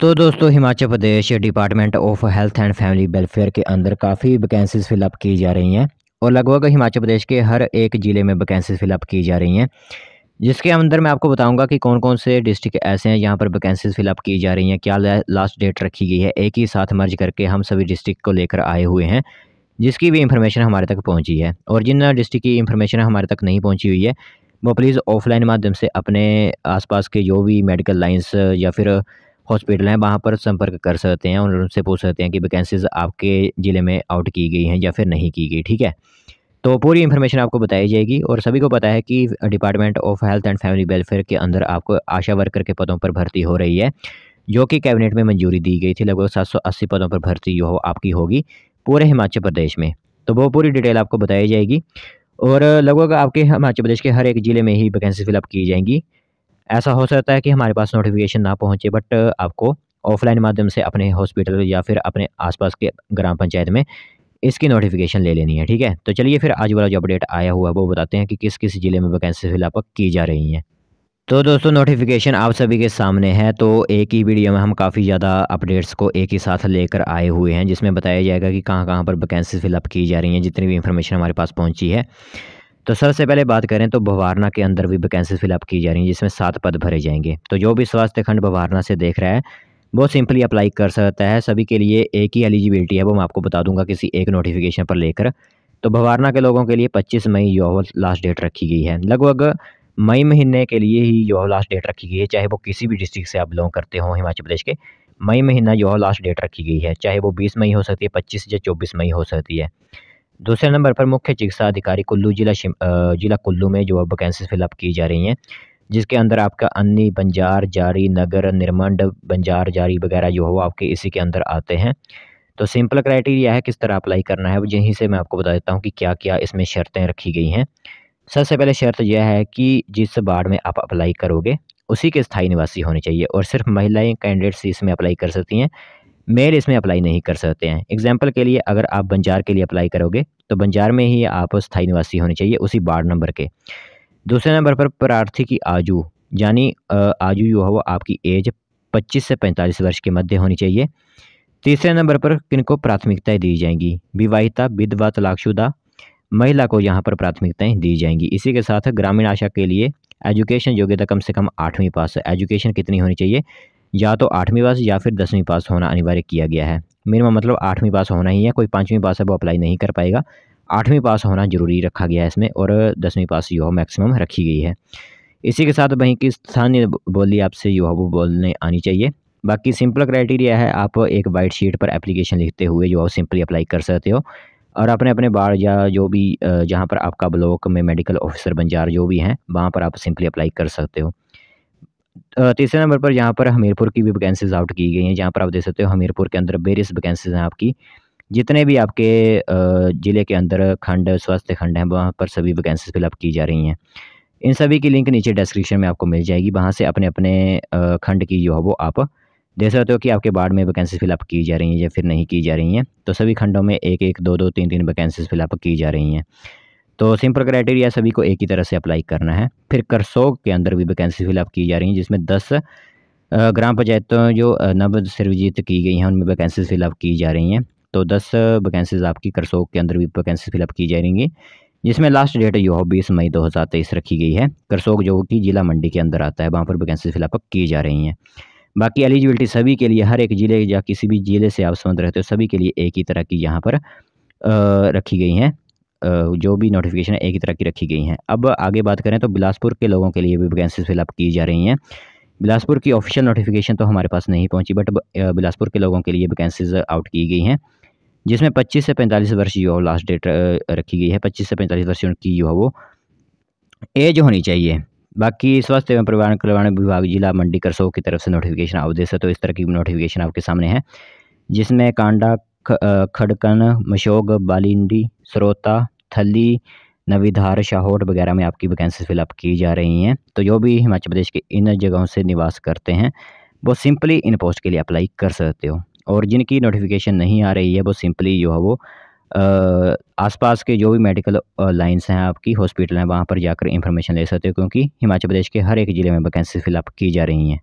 तो दोस्तों, Himachal Pradesh department of health and family welfare के अंदर काफ़ी वैकेंसीज़ फिलअप की जा रही हैं और लगभग हिमाचल प्रदेश के हर एक ज़िले में वैकेंसीज़ फिलअप की जा रही हैं। जिसके अंदर मैं आपको बताऊँगा कि कौन कौन से डिस्ट्रिक्ट ऐसे हैं जहाँ पर वैकेंसीज़ फिलअप की जा रही हैं। क्या लास्ट डेट रखी गई है? एक ही साथ मर्ज करके हम सभी डिस्ट्रिक्ट को लेकर आए हुए हैं, जिसकी भी इंफॉर्मेशन हमारे तक पहुँची है। और जिन डिस्ट्रिक्ट की इंफॉर्मेशन हमारे तक नहीं पहुँची हुई है, वो प्लीज़ ऑफलाइन माध्यम से अपने आसपास के जो भी मेडिकल लाइन्स या फिर हॉस्पिटल हैं, वहाँ पर संपर्क कर सकते हैं और उनसे पूछ सकते हैं कि वैकेंसीज़ आपके ज़िले में आउट की गई हैं या फिर नहीं की गई, ठीक है? तो पूरी इन्फॉर्मेशन आपको बताई जाएगी और सभी को पता है कि department of health and family welfare के अंदर आपको आशा वर्कर के पदों पर भर्ती हो रही है, जो कि कैबिनेट में मंजूरी दी गई थी, लगभग सात सौ अस्सी पदों पर भर्ती हो, आपकी होगी पूरे हिमाचल प्रदेश में। तो वो पूरी डिटेल आपको बताई जाएगी और लगभग आपके हिमाचल प्रदेश के हर एक ज़िले में ही वैकेंसी फिलअप की जाएँगी। ऐसा हो सकता है कि हमारे पास नोटिफिकेशन ना पहुँचे बट आपको ऑफलाइन माध्यम से अपने हॉस्पिटल या फिर अपने आसपास के ग्राम पंचायत में इसकी नोटिफिकेशन ले लेनी है, ठीक है? तो चलिए फिर आज वाला जो अपडेट आया हुआ है, वो बताते हैं कि किस किस ज़िले में वैकेंसी फिलअप की जा रही हैं। तो दोस्तों नोटिफिकेशन आप सभी के सामने है तो एक ही वीडियो में हम काफ़ी ज़्यादा अपडेट्स को एक ही साथ लेकर आए हुए हैं, जिसमें बताया जाएगा कि कहाँ कहाँ पर वैकेंसी फिलअप की जा रही हैं, जितनी भी इंफॉर्मेशन हमारे पास पहुँची है। तो सबसे पहले बात करें तो भवारना के अंदर भी वैकेंसी फिलअप की जा रही है, जिसमें सात पद भरे जाएँगे। तो जो भी स्वास्थ्य खंड भवारना से देख रहा है, वो सिंपली अप्लाई कर सकता है। सभी के लिए एक ही एलिजिबिलिटी है, वो मैं आपको बता दूँगा किसी एक नोटिफिकेशन पर लेकर। तो भवारना के लोगों के लिए 25 मई जो लास्ट डेट रखी गई है। लगभग मई महीने के लिए ही जो लास्ट डेट रखी गई है, चाहे वो किसी भी डिस्ट्रिक्ट से आप बिलोंग करते हो, हिमाचल प्रदेश के। मई महीना जो लास्ट डेट रखी गई है, चाहे वो बीस मई हो सकती है, पच्चीस या चौबीस मई हो सकती है। दूसरे नंबर पर मुख्य चिकित्सा अधिकारी कुल्लू जिला जिला कुल्लू में जो वैकेंसी फिलअप की जा रही हैं, जिसके अंदर आपका अन्नी बंजार, जारी नगर, निर्मंड बंजार, जारी वगैरह जो हो आपके इसी के अंदर आते हैं। तो सिंपल क्राइटेरिया है किस तरह अप्लाई करना है, यहीं से मैं आपको बता देता हूँ कि क्या क्या इसमें शर्तें रखी गई हैं। सबसे पहले शर्त यह है कि जिस वार्ड में आप अप्लाई करोगे, उसी के स्थायी निवासी होने चाहिए और सिर्फ़ महिलाएँ कैंडिडेट्स इसमें अप्लाई कर सकती हैं। मेल इसमें अप्लाई नहीं कर सकते हैं। एग्ज़ाम्पल के लिए अगर आप बंजार के लिए अप्लाई करोगे तो बंजार में ही आप स्थायी निवासी होने चाहिए उसी वार्ड नंबर के। दूसरे नंबर पर प्रार्थी की आजू यानी आजू जो है वो आपकी एज 25 से 45 वर्ष के मध्य होनी चाहिए। तीसरे नंबर पर किनको प्राथमिकताएँ दी जाएँगी? विवाहिता, विधवा, तलाकशुदा, महिला को यहाँ पर प्राथमिकताएँ दी जाएँगी। इसी के साथ ग्रामीण आशा के लिए एजुकेशन योग्यता कम से कम आठवीं पास एजुकेशन कितनी होनी चाहिए? या तो आठवीं पास या फिर दसवीं पास होना अनिवार्य किया गया है। मिनिमम मतलब आठवीं पास होना ही है, कोई पाँचवीं पास है वो अप्लाई नहीं कर पाएगा। आठवीं पास होना ज़रूरी रखा गया है इसमें और दसवीं पास जो मैक्सिमम रखी गई है। इसी के साथ वहीं की स्थानीय बोली आपसे है वो बोलने आनी चाहिए। बाकी सिंपल क्राइटेरिया है, आप एक वाइट शीट पर एप्लीकेशन लिखते हुए जो सिंपली अप्लाई कर सकते हो। और अपने अपने बार या जो भी जहाँ पर आपका ब्लॉक में मेडिकल ऑफिसर बंजार जो भी हैं, वहाँ पर आप सिंपली अप्लाई कर सकते हो। तीसरे नंबर पर यहाँ पर हमीरपुर की भी वैकेंसीज आउट की गई हैं। जहाँ पर आप देख सकते हो हमीरपुर के अंदर वेरियस वैकेंसीज हैं आपकी। जितने भी आपके ज़िले के अंदर खंड, स्वास्थ्य खंड हैं, वहाँ पर सभी वैकेंसीज फिलअप की जा रही हैं। इन सभी की लिंक नीचे डिस्क्रिप्शन में आपको मिल जाएगी। वहाँ से अपने अपने खंड की जो है वो आप देख सकते हो कि आपके बाढ़ में वैकेंसी फिलअप की जा रही हैं या फिर नहीं की जा रही हैं। तो सभी खंडों में एक एक, दो दो, तीन तीन वैकेंसीज फिलअप की जा रही हैं। तो सिंपल क्राइटेरिया सभी को एक ही तरह से अप्लाई करना है। फिर करसोग के अंदर भी वैकेंसी फिलअप की जा रही हैं, जिसमें दस ग्राम पंचायतों जो नव सर्वजित की गई हैं, उनमें वैकेंसीज फिलअप की जा रही हैं। तो दस वैकेंसीज आपकी करसोग के अंदर भी वैकेंसी फिलअप की जाएँगी जिसमें लास्ट डेट जो है, बीस मई दो हज़ार तेईस रखी गई है। करसोग जो कि जिला मंडी के अंदर आता है, वहाँ पर वैकेंसी फिलअप की जा रही हैं। बाकी एलिजिबिलिटी सभी के लिए, हर एक ज़िले या किसी भी ज़िले से आप समझ रहते हो, सभी के लिए एक ही तरह की यहाँ पर रखी गई हैं। जो भी नोटिफिकेशन है एक ही तरह की रखी गई हैं। अब आगे बात करें तो बिलासपुर के लोगों के लिए भी वैकेंसीज फिलअप की जा रही हैं। बिलासपुर की ऑफिशियल नोटिफिकेशन तो हमारे पास नहीं पहुँची बट बिलासपुर के लोगों के लिए वैकेंसीज आउट की गई हैं, जिसमें 25 से 45 वर्ष जो लास्ट डेट रखी गई है। 25 से 45 वर्ष की है वो एज होनी चाहिए। बाकी स्वास्थ्य एवं परिवार कल्याण विभाग, जिला मंडी करसोग की तरफ़ से नोटिफिकेशन आप दे तो इस तरह की नोटिफिकेशन आपके सामने है, जिसमें कांडा खड़कन, मशोग, बालिंडी, सरोता, थली, नवीधार शाहोट वगैरह में आपकी वैकेंसी फिलअप की जा रही हैं। तो जो भी हिमाचल प्रदेश के इन जगहों से निवास करते हैं, वो सिंपली इन पोस्ट के लिए अप्लाई कर सकते हो। और जिनकी नोटिफिकेशन नहीं आ रही है, वो सिंपली जो है वो आसपास के जो भी मेडिकल लाइंस हैं आपकी हॉस्पिटल हैं, वहाँ पर जाकर इंफॉर्मेशन ले सकते हो, क्योंकि हिमाचल प्रदेश के हर एक ज़िले में वैकेंसी फिलअप की जा रही हैं।